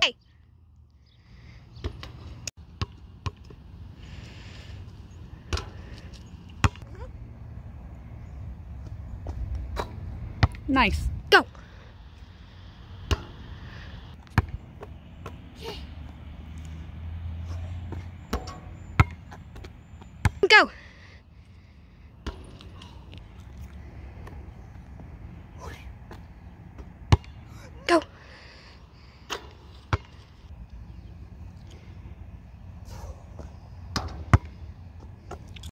Hey. Nice. Go.